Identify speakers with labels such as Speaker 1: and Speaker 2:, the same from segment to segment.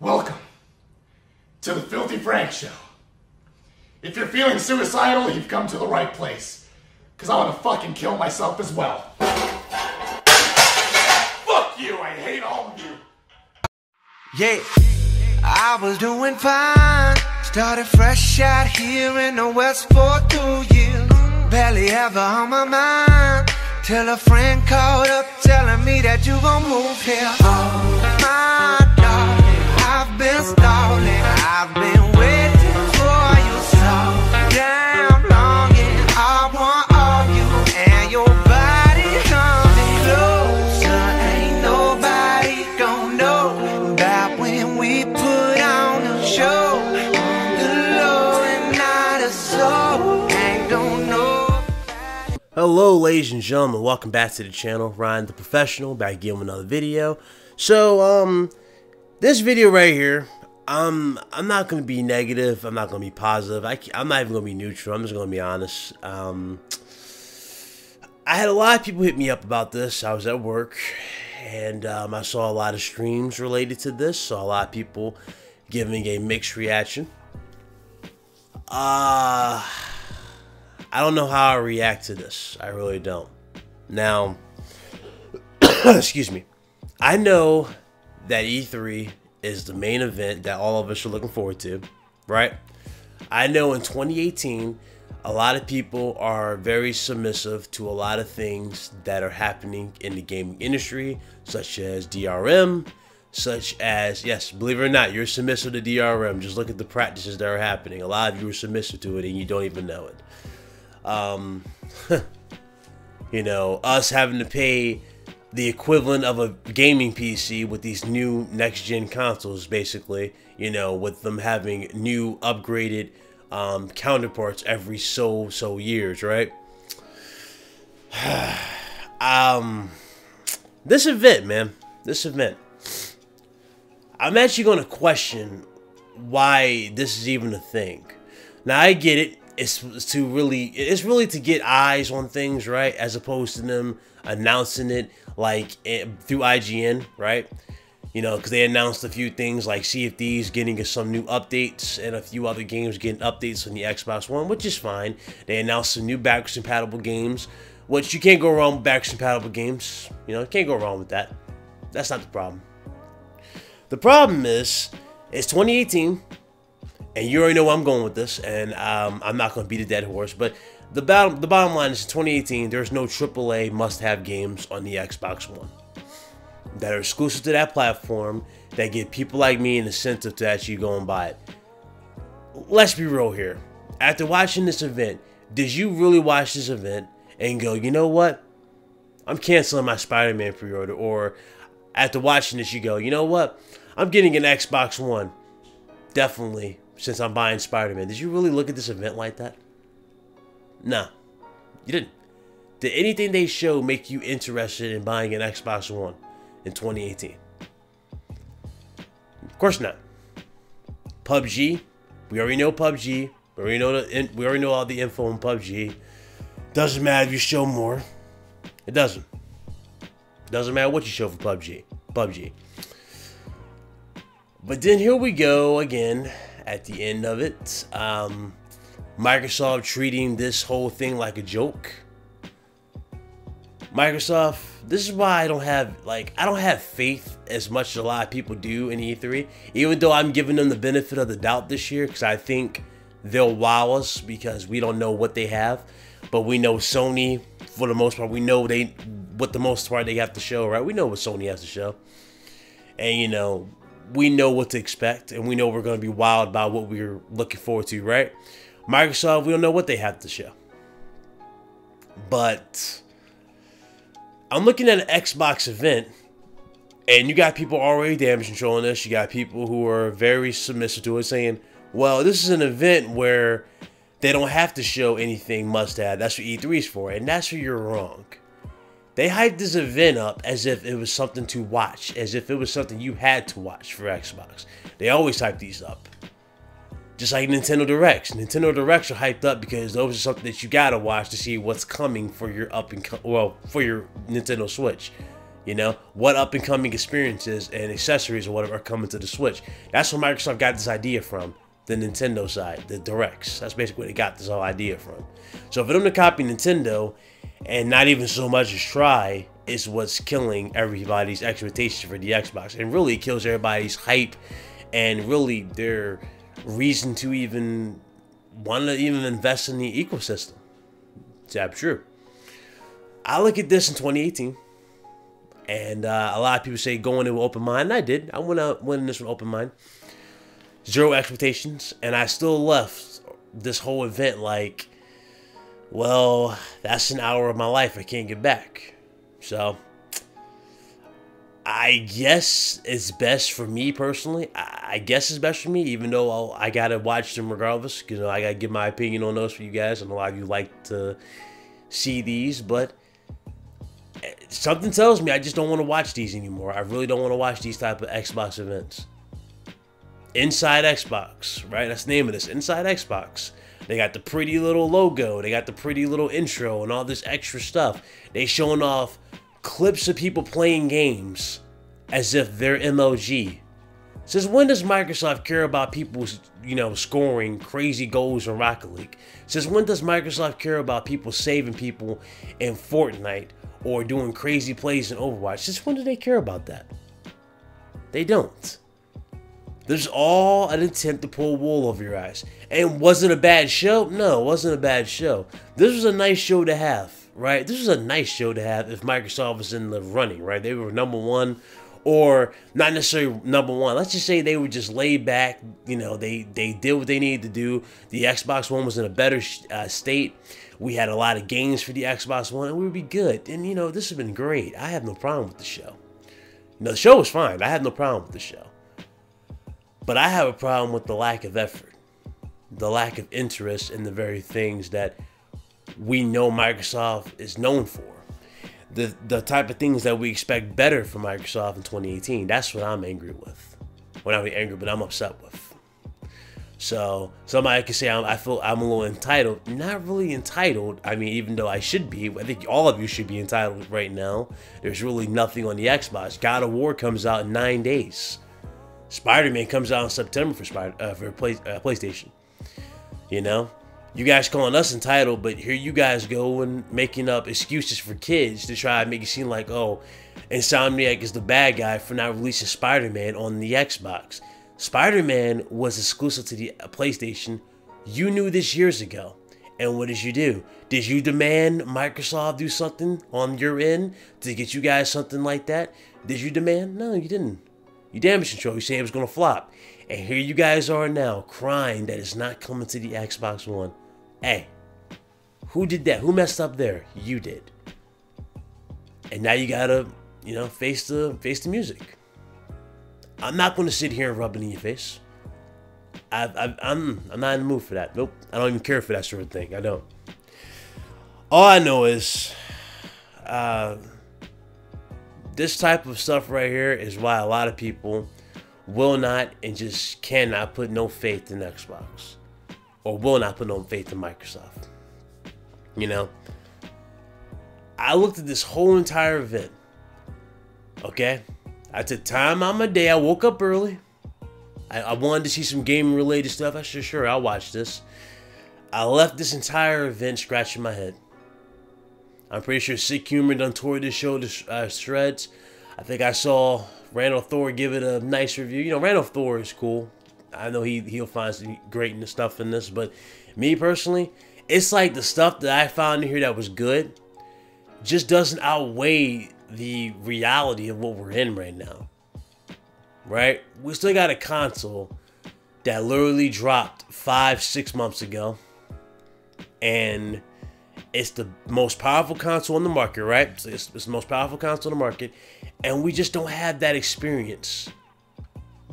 Speaker 1: Welcome to the Filthy Frank Show. If you're feeling suicidal, you've come to the right place. Because I want to fucking kill myself as well. Fuck you, I hate all of you.
Speaker 2: Yeah, I was doing fine. Started fresh out here in the West for two years. Barely ever on my mind. Till a friend called up telling me that you gon' move here. Oh my
Speaker 3: Hello, ladies and gentlemen. Welcome back to the channel. Ryan, the professional, back again with another video. So, um, this video right here, um, I'm not gonna be negative. I'm not gonna be positive. I, I'm not even gonna be neutral. I'm just gonna be honest. Um, I had a lot of people hit me up about this. I was at work, and um, I saw a lot of streams related to this. Saw a lot of people giving a mixed reaction. Uh I don't know how I react to this. I really don't. Now, excuse me. I know that E3 is the main event that all of us are looking forward to, right? I know in 2018, a lot of people are very submissive to a lot of things that are happening in the gaming industry, such as DRM, such as, yes, believe it or not, you're submissive to DRM. Just look at the practices that are happening. A lot of you are submissive to it and you don't even know it um, you know, us having to pay the equivalent of a gaming PC with these new next gen consoles, basically, you know, with them having new upgraded um, counterparts every so so years, right? um, this event, man, this event, I'm actually going to question why this is even a thing. Now I get it it's to really it's really to get eyes on things right? As opposed to them announcing it like eh, through IGN right? You know because they announced a few things like CFD's getting some new updates and a few other games getting updates on the Xbox One which is fine. They announced some new backwards compatible games which you can't go wrong with backwards compatible games. You know can't go wrong with that. That's not the problem. The problem is it's 2018 and you already know where I'm going with this, and um, I'm not going to beat a dead horse, but the bottom, the bottom line is 2018, there's no AAA must-have games on the Xbox One that are exclusive to that platform that give people like me an incentive to actually go and buy it. Let's be real here. After watching this event, did you really watch this event and go, you know what? I'm canceling my Spider-Man pre-order, or after watching this, you go, you know what? I'm getting an Xbox One. Definitely since I'm buying Spider Man. Did you really look at this event like that? Nah, you didn't. Did anything they show make you interested in buying an Xbox One in 2018? Of course not. PUBG, we already know PUBG. We already know the, we already know all the info on PUBG. Doesn't matter if you show more. It doesn't. Doesn't matter what you show for PUBG. PUBG. But then here we go again at the end of it. Um, Microsoft treating this whole thing like a joke. Microsoft, this is why I don't have like I don't have faith as much as a lot of people do in E3. Even though I'm giving them the benefit of the doubt this year because I think they'll wow us because we don't know what they have, but we know Sony for the most part. We know they what the most part they have to show, right? We know what Sony has to show, and you know we know what to expect and we know we're going to be wild about what we're looking forward to, right? Microsoft, we don't know what they have to show. But I'm looking at an Xbox event and you got people already damage controlling this. You got people who are very submissive to it saying, well, this is an event where they don't have to show anything must have. That's what E3 is for. And that's where you're wrong. They hyped this event up as if it was something to watch, as if it was something you had to watch for Xbox. They always hype these up. Just like Nintendo Directs. Nintendo Directs are hyped up because those are something that you gotta watch to see what's coming for your up and well for your Nintendo Switch. You know, what up and coming experiences and accessories or whatever are coming to the Switch. That's where Microsoft got this idea from. The Nintendo side, the directs. That's basically where they got this whole idea from. So for them to copy Nintendo and not even so much as try is what's killing everybody's expectations for the Xbox. And really kills everybody's hype and really their reason to even want to even invest in the ecosystem. It's true. I look at this in 2018, and uh, a lot of people say go in with open mind. I did. I went out went in this with open mind, zero expectations, and I still left this whole event like, well, that's an hour of my life I can't get back. So I guess it's best for me personally. I guess it's best for me, even though I'll, i got to watch them regardless. You know, I got to give my opinion on those for you guys, and a lot of you like to see these, but eh, something tells me I just don't want to watch these anymore. I really don't want to watch these type of Xbox events. Inside Xbox, right? That's the name of this. Inside Xbox. They got the pretty little logo. They got the pretty little intro and all this extra stuff. They showing off clips of people playing games as if they're MLG. Since when does Microsoft care about people, you know, scoring crazy goals in Rocket League? Since when does Microsoft care about people saving people in Fortnite or doing crazy plays in Overwatch? Since when do they care about that? They don't. There's all an attempt to pull wool over your eyes. And wasn't a bad show? No, it wasn't a bad show. This was a nice show to have right? This was a nice show to have if Microsoft was in the running, right? They were number one, or not necessarily number one. Let's just say they were just laid back. You know, they they did what they needed to do. The Xbox One was in a better uh, state. We had a lot of games for the Xbox One, and we would be good. And you know, this has been great. I have no problem with the show. Know, the show was fine. I have no problem with the show. But I have a problem with the lack of effort, the lack of interest in the very things that we know Microsoft is known for. The the type of things that we expect better from Microsoft in 2018. That's what I'm angry with. Well, not really angry, but I'm upset with. So somebody could say I'm, I feel I'm a little entitled. Not really entitled. I mean, even though I should be, I think all of you should be entitled right now. There's really nothing on the Xbox. God of War comes out in nine days. Spider-Man comes out in September for Spider uh, for play, uh, PlayStation. You know, you guys calling us entitled, but here you guys go and making up excuses for kids to try to make it seem like, oh, Insomniac is the bad guy for not releasing Spider Man on the Xbox. Spider Man was exclusive to the PlayStation. You knew this years ago. And what did you do? Did you demand Microsoft do something on your end to get you guys something like that? Did you demand? No, you didn't. You damage control. You said it was to flop. And here you guys are now crying that it's not coming to the Xbox One. Hey, who did that? Who messed up there? You did. And now you gotta, you know, face the face the music. I'm not gonna sit here and rub it in your face. I, I, I'm I'm not in the mood for that. Nope. I don't even care for that sort of thing. I don't. All I know is, uh, this type of stuff right here is why a lot of people will not and just cannot put no faith in Xbox or will not put no faith in Microsoft. You know, I looked at this whole entire event. Okay, I took time on my day. I woke up early. I, I wanted to see some gaming related stuff. I said, sure, I'll watch this. I left this entire event scratching my head. I'm pretty sure Sick Humor done tore this show to uh, shreds. I think I saw Rand al Thor give it a nice review. You know, Rand al Thor is cool. I know he he'll find some great stuff in this, but me personally, it's like the stuff that I found in here that was good just doesn't outweigh the reality of what we're in right now. Right? We still got a console that literally dropped five, six months ago. And it's the most powerful console on the market, right? It's, it's the most powerful console on the market. And we just don't have that experience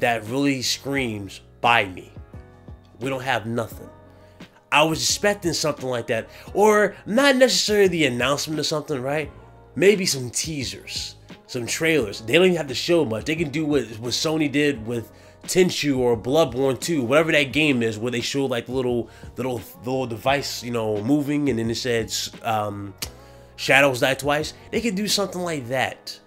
Speaker 3: that really screams buy me. We don't have nothing. I was expecting something like that. Or not necessarily the announcement of something, right? Maybe some teasers, some trailers. They don't even have to show much. They can do what, what Sony did with Tenchu or Bloodborne 2, whatever that game is, where they show like little, little, little device, you know, moving, and then it said um, "Shadows Die Twice." They could do something like that,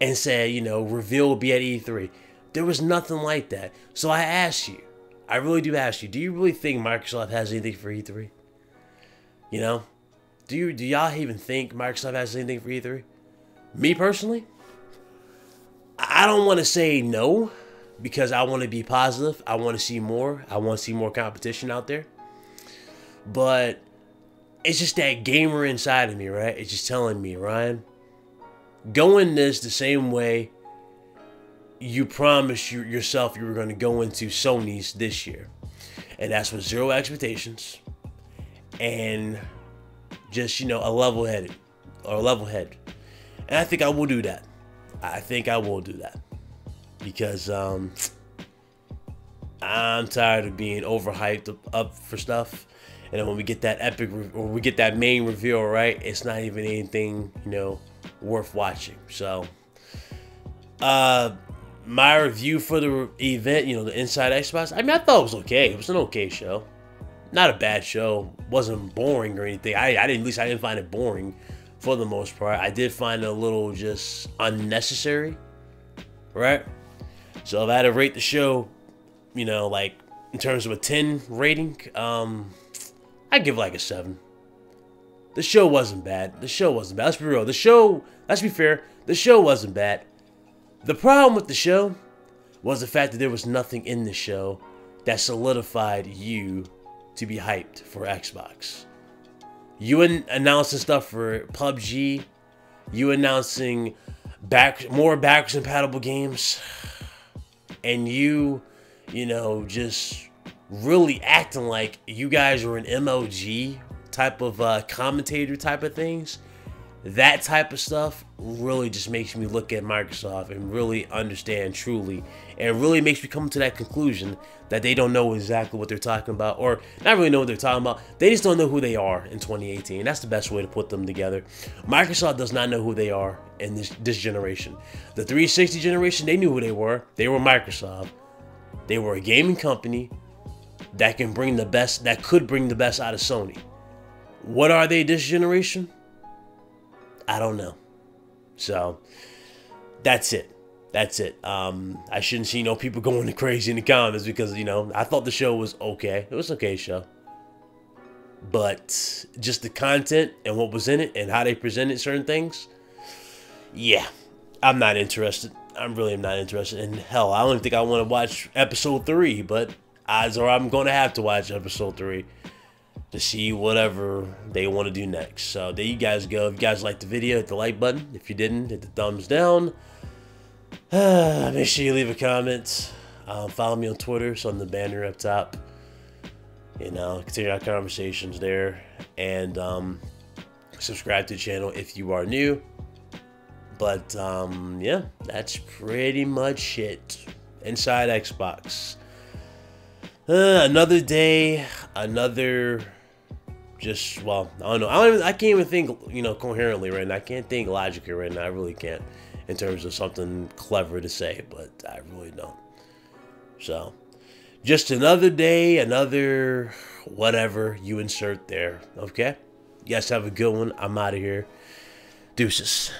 Speaker 3: and say, you know, reveal will be at E3. There was nothing like that. So I ask you, I really do ask you, do you really think Microsoft has anything for E3? You know, do you do y'all even think Microsoft has anything for E3? Me personally, I don't want to say no because I want to be positive. I want to see more. I want to see more competition out there. But it's just that gamer inside of me, right? It's just telling me, Ryan, go in this the same way you promised you, yourself you were going to go into Sony's this year. And that's with zero expectations and just, you know, a level headed or a level head. And I think I will do that. I think I will do that because um, I'm tired of being overhyped up for stuff. And then when we get that epic, or we get that main reveal, right? It's not even anything, you know, worth watching. So, uh, my review for the event, you know, the Inside Xbox, I mean, I thought it was okay. It was an okay show. Not a bad show. Wasn't boring or anything. I, I didn't, at least I didn't find it boring for the most part. I did find it a little just unnecessary, right? So if I had to rate the show, you know, like in terms of a 10 rating, um, I'd give like a 7. The show wasn't bad. The show wasn't bad. Let's be real. The show, let's be fair, the show wasn't bad. The problem with the show was the fact that there was nothing in the show that solidified you to be hyped for Xbox. You announcing stuff for PUBG, you announcing back more backwards compatible games, and you, you know, just really acting like you guys were an MLG type of uh, commentator type of things that type of stuff really just makes me look at Microsoft and really understand truly, and really makes me come to that conclusion that they don't know exactly what they're talking about, or not really know what they're talking about. They just don't know who they are in 2018. That's the best way to put them together. Microsoft does not know who they are in this this generation. The 360 generation, they knew who they were. They were Microsoft. They were a gaming company that can bring the best, that could bring the best out of Sony. What are they this generation? I don't know. So that's it. That's it. Um, I shouldn't see no people going crazy in the comments because you know I thought the show was okay. It was okay show, but just the content and what was in it and how they presented certain things. Yeah, I'm not interested. I'm really not interested. And hell, I don't think I want to watch episode three. But odds are I'm going to have to watch episode three to see whatever they want to do next. So there you guys go. If you guys liked the video, hit the like button. If you didn't, hit the thumbs down. Make sure you leave a comment. Um, follow me on Twitter, so on the banner up top. You know, continue our conversations there. And um, subscribe to the channel if you are new. But um, yeah, that's pretty much it. Inside Xbox. Uh, another day, another just well, I don't know. I don't even, I can't even think, you know, coherently right now. I can't think logically right now. I really can't in terms of something clever to say, but I really don't. So, just another day, another whatever you insert there. Okay? You guys have a good one. I'm out of here. Deuces.